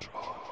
Draw.